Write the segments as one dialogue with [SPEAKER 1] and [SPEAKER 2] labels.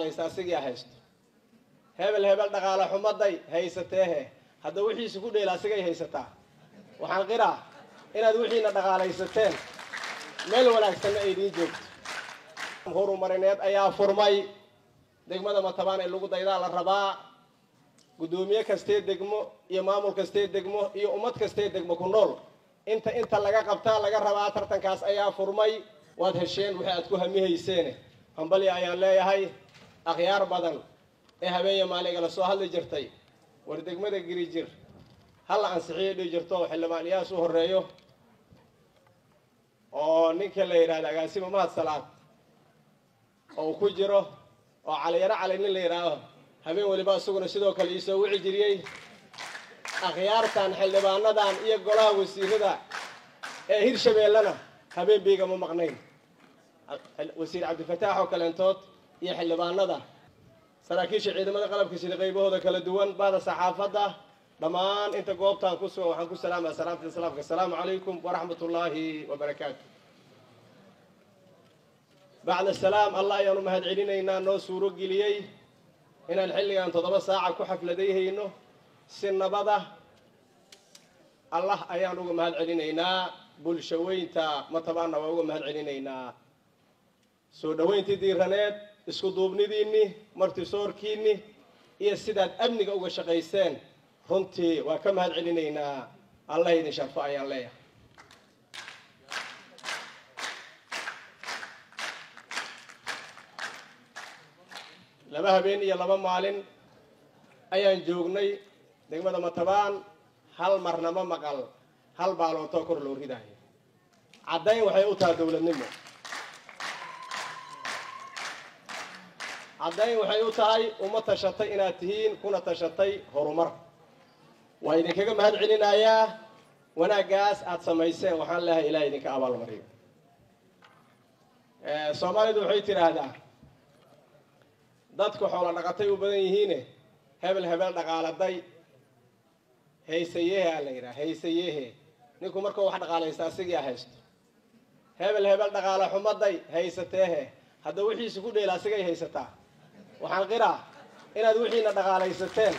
[SPEAKER 1] dhaqaalaysa asigaa haysto. Hebel hebel dhaqaale xumaday haysateehe hadda wixiisa ku dheela asigay haysataa. Waxaan qiraa inaad wixiina dhaqaalaysateen meel wanaagsanna ay idiin joogto. Horumarineed ayaa furmay. Degmada matabaan ee lagu daydaa la rabaa. Guddoomiye kastee degmo iyo maamul kastee degmo iyo ummad kastee degmo ku nool. Inta inta laga qabtaa laga rabaa tartankaas ayaa furmay. Waad hesheen wixii aad ku hamihayseene hambalya ayaan leeyahay akhyaar badan ee habeenya maaligala soo hadli jirtay war degmada girijir halla ansixiyo dhihi jirto xildhibaan iyaas u horeeyo oo ninka la yidhahdo agaasima mahad salaad oo uu ku jiro oo caliyaro cali nin la yidhaaho habeen weliba isaguna sidoo kale iisoo wici jiriyey. Akhyaartan xildhibaanadan iyo golaha wasiirada ee hirshabeellena habeen biigama maqnayn. Wasiir cabdifataax oo kaleentood iyo xildhibaanada. Saraakiisha ciidamada qalabka sida qaybahooda kala duwan baada saxaafadda dhammaan inta goobtaan ku sugan waxaan ku salaamaya salaamta islaamka asalaamu calaykum waraxmat ullaahi wabarakaatu bacda salaam allah ayaan u mahad celinaynaa noo suuro geliyey inaan xilligan toddoba saaca ku xafladayhayno. Si nabada allah ayaan uga mahad celinaynaa bulshaweynta matabaanna waa uga mahad celinaynaa soo dhoweyntii diiraneed isku duubnidiinni martisoorkiinni iyo sidaad amniga uga shaqayseen. Runtii waa ka mahad celinaynaa. Allah idin sharfo ayaan leeyahay. Laba habeen iyo laba maalin ayaan joognay degmada matabaan. Hal marna ma maqal. Hal baalootoo kor loo ridaayo caddayn waxay u tahay dowladnimo caddayn waxay u tahay uma tashatay inaad tihiin kuna tashatay horumar. Waa idinkaga mahad celinayaa wanaaggaas aada samayseen. Waxaan leehay ilaah idinka abaalmariyo. Soomaalidu waxay tidhaahdaa dadku xoolo dhaqatay u badan yihiine hebel hebel dhaqaaladay. Haysayehe aa la yidhaha haysayehe. Ninku markuu wax dhaqaalaysta asigaa haysto. Hebel hebel dhaqaale xumaday haysateehe. Hadda wixiisa ku dheela asigay haysataa waxaan qiraa inaad wixiina dhaqaalaysateen.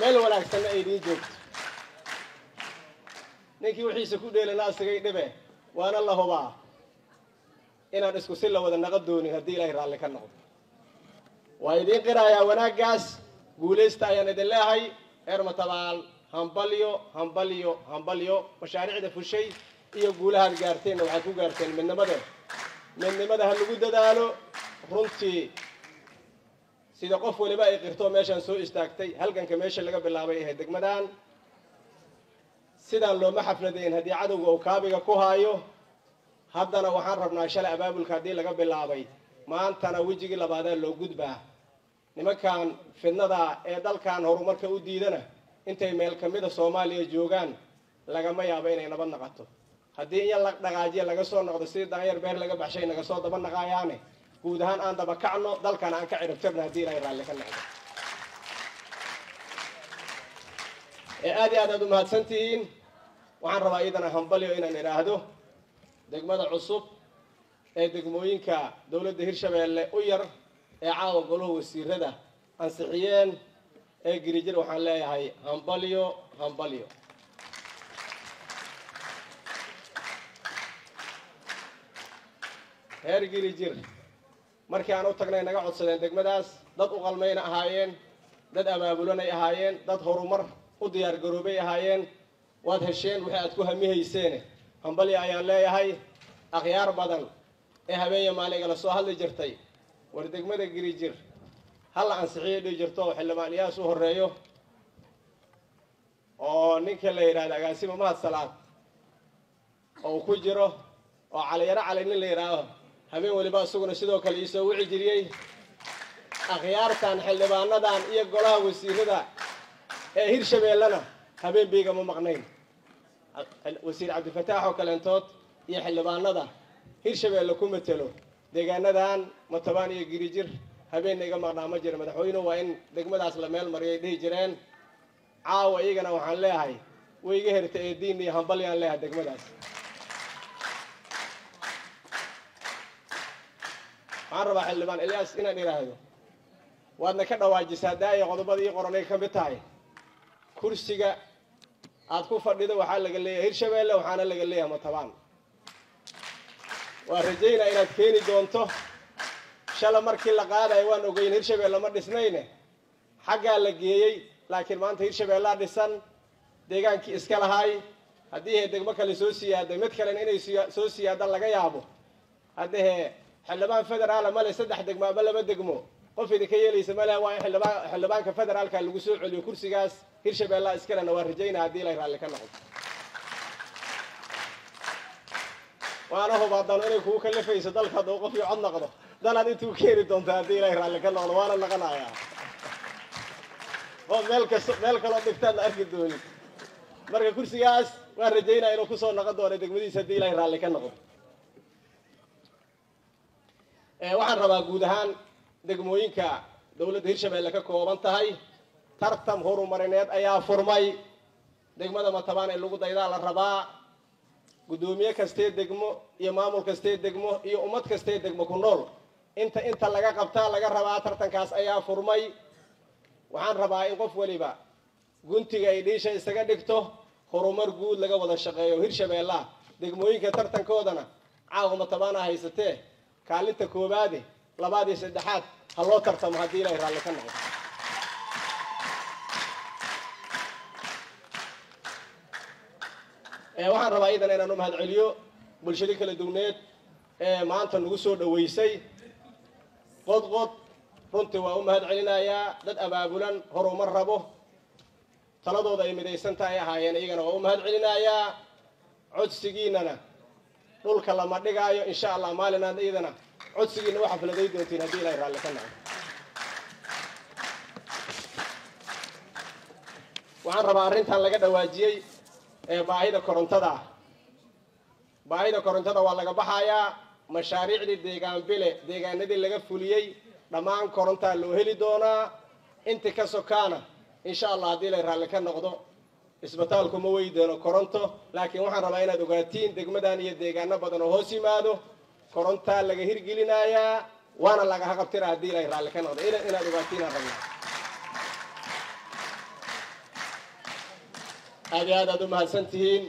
[SPEAKER 1] Meel wanaagsanna ay idiin joogto ninkii wixiisa ku dheelana asigay dhibe waana la hubaa inaan isku si la wada naqa doonin haddii ilaahay raalli ka noqdo. Waa idiin qirayaa wanaaggaas. Guulaysta ayaan idin leehay. Reer matabaal hambalyo hambalyo hambalyo mashaariicda fushay iyo guulahaad gaarteenna waxaad ku gaarteen midnimadeen. Midnimada ha lagu dadaalo runtii sida qof waliba ay qirto meeshaan soo istaagtay halganka meesha laga bilaabay ahayd degmadan sidaan looma xafladayn haddii cadowga uu kaabiga ku haayo haddana waxaan rabnaa shalay abaabulka haddii laga bilaabay. Maantana wejigii labaadee loo gudbaa. Nimankan fidnada ee dalkan horumarka u diidana intay meel ka mida soomaaliya joogaan lagama yaabo inay nabad naqato. Haddii in la dhaqaajiya laga soo noqdo sidii daanyar beer laga baxshay naga soo daba naqaayaane guud ahaan aan daba kacno dalkana aan ka ciribtirna haddii ilaahay raalli ka ee aad iyo aad aad u mahadsantihiin waxaan rabaa iidana hambalyo inaan idhaahdo. Degmada cusub ee degmooyinka dowladda hirshabeelle u yar ee caawa golaha wasiirada ansixiyeen ee girijir waxaan leeyahay hambalyo hambalyo. Reer girijir markii aan u tagnay naga codsadeen degmadaas dad u qalmayna ahaayeen dad abaabulanay ahaayeen dad horumar u diyaar garoobay ahaayeen waad hesheen wixii aad ku hamihayseene hambalya ayaan leeyahay akhyaar badan ee habeenya maaligala soo hadli jirtay. War degmada girijir halla ansixiyo dhihi jirto oo xildhibaan iyaas u horeeyo oo ninka la yidhahdo agaasima mahad salaad oo ku jiro oo caliyaro cali nin la yidhaaho habeen weliba isaguna sidoo kale iisoo wici jiriyey akhyaartan xildhibaanadan iyo golaha wasiirada ee hirshabeellena habeen biigama maqnayn. Wasiir cabdifataax oo kaleentood iyo xildhibaanada hirshabeelle ku matelo deegaanadan matabaan iyo girijir habeenna iga maqnaa ma jira madaxweynuhu waa in degmadaas la meel mariyay dhihi jireen. Caawa iyagana waxaan leeyahay way iga herta ee diin iyo hambalyaan leeyahay degmadaas waxaan rabaa xildhibaan elyaas inaan idhaahdo. Waadna ka dhawaajisaa daaya qodobada ii qoranay ka mid tahay. Kursiga aad ku fadhido waxaa laga leeyahay hirshabeelle waxaana laga leeyahay matabaan waa rajaynaa inaad keeni doonto. Shala markii la qaadayo waan ogeyn hirshabeelle ma dhisnayne? Xaggaa la geeyey laakiin maanta hirshabeellaa dhisan. Deegaankii iska lahaay. Haddii he degmo kale soo siyaaday mid kalena inay soo siyaadaan laga yaabo. Hadda he xildhibaan federaala male saddex degmo ama laba degmo. Qof idinka yeelaysa male waa in xildhibaan xildhibaanka federaalka lagu soo celiyo kursigaas. Hirshabeellaa iskalena waa rajaynaa haddii ilay raalli ka noqdo waana hubaadano inay kugu kalafayso dalka hadduu qof iyo cod noqdo. Danaad intuu keeni doonta haddii ilay raalli ka noqdo waana naqanayaa oo meel kaloo dhigtaadna arki doonin. Marka kursigaas waan rajaynaa inuu ku soo noqon doono degmadiisa haddii ilaahay raalli ka noqdo waxaan rabaa guud ahaan degmooyinka dowladda hirshabeelle ka kooban tahay. Tartan horumarineed ayaa furmay. Degmada matabaan ee lagu daydaa la rabaa. Guddoomiye kastee degmo iyo maamul kastee degmo iyo ummad kastee degmo ku nool. Inta inta laga qabtaa laga rabaa tartankaas ayaa furmay. Waxaan rabaa in qof weliba guntiga ay dhiisha isaga dhigto horumar guud laga wada shaqeeyo hirshabeellaha degmooyinka tartankoodana caawa matabaana haysatee kaalinta koowaade labaad iyo saddexaad. Ha loo tartamo haddii ilaahay raalli ka noqdo. Waxaan rabaa iyadan inaan u mahad celiyo bulshadii kala duwneed. Ee maanta nagu soo dhaweysay qodqod runtii waa u mahad celinayaa dad abaabulan horumar rabo. Taladooda ay midaysan tahay ahaayeen iyagana waa u mahad celinayaa codsigiinana dhulka lama dhigaayo insha allah maalinaad iyadana codsigiina u xafladay doontiin haddii ilahay raalli ka noqdo waxaan rabaa arrintan laga dhawaajiyey ee baahida korontada. Ah baahida korontada waa laga baxayaa mashaariicdii deegaan bile deegaanadii laga fuliyey dhammaan korontaa loo heli doonaa. Inti ka sokaana insha allah haddii lay raalli ka noqdo isbitaalku ma wey doono koronto laakiin waxaan rabaa inaad ogaatiin degmadan iyo deegaano badan oo hoos yimaado. Korontaa laga hirgelinayaa waana laga haqabtira haddii lay raalli ka noqdo. Inaad ogaatiinaan rabnaa. Aad iyo aad aad u mahadsan tihiin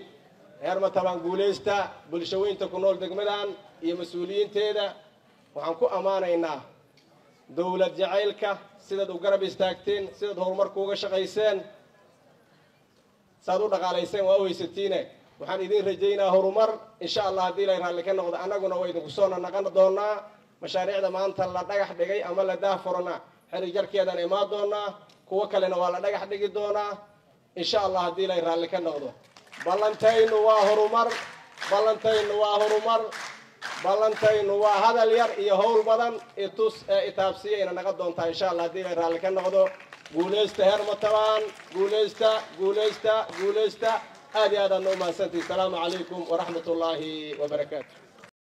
[SPEAKER 1] reer matabaan guulaysta bulshaweynta ku nool degmadan iyo mas'uuliyiinteeda. Waxaan ku ammaanaynaa dowlad jacaylka sidaad u garab istaagteen sidaad horumarku uga shaqayseen saaad u dhaqaalayseen waa u haysatiine waxaan idin rajaynaa horumar. Insha allah haddii lay raalli ka noqdo annaguna waa idinku soo nanaqan doonaa mashaariicda maanta la dhagax dhigay ama la daahfurana xeri jarkeedaan imaan doonaa kuwo kalena waa la dhagax dhigi doonaa insha allah haddii lay raalli ka noqdo. Ballantaynu waa horumar. Ballantaynu waa horumar. Ballantaynu waa hadal yar iyo howl badan. Itus ee itaabsiya ina naga doontaa insha allah haddii lay raalli ka noqdo guulaysta heer matabaan guulaysta guulaysta guulaysta aad iyo aad aadna u mahadsantihi asalaamu calaykum waraxmat ullaahi wabarakaatu